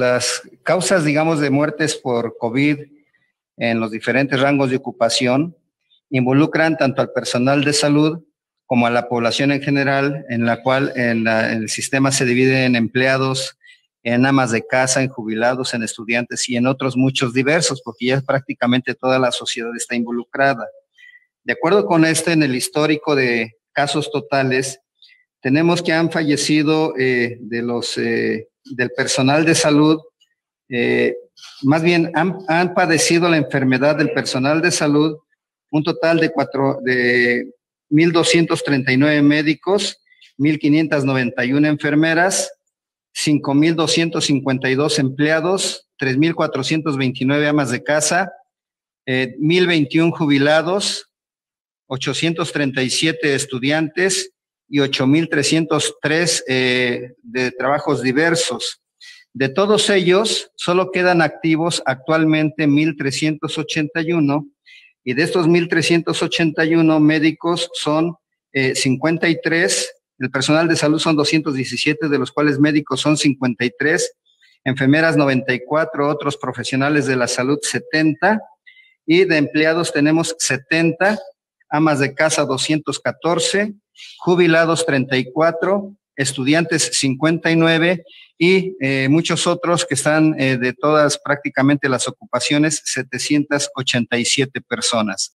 Las causas, digamos, de muertes por COVID en los diferentes rangos de ocupación involucran tanto al personal de salud como a la población en general, en la cual en, el sistema se divide en empleados, en amas de casa, en jubilados, en estudiantes y en otros muchos diversos, porque ya prácticamente toda la sociedad está involucrada. De acuerdo con este, en el histórico de casos totales, tenemos que han fallecido eh, de los eh, del personal de salud, eh, más bien han, padecido la enfermedad del personal de salud un total de, cuatro, de 1.239 médicos, 1.591 enfermeras, 5.252 empleados, 3.429 amas de casa, 1.021 jubilados, 837 estudiantes y 8.303 eh, de trabajos diversos. De todos ellos, solo quedan activos actualmente 1.381 y de estos 1.381 médicos son 53, eh, el personal de salud son 217, de los cuales médicos son 53, enfermeras 94, otros profesionales de la salud 70 y de empleados tenemos 70, amas de casa 214, jubilados 34, estudiantes 59 y eh, muchos otros que están eh, de todas prácticamente las ocupaciones, 787 personas.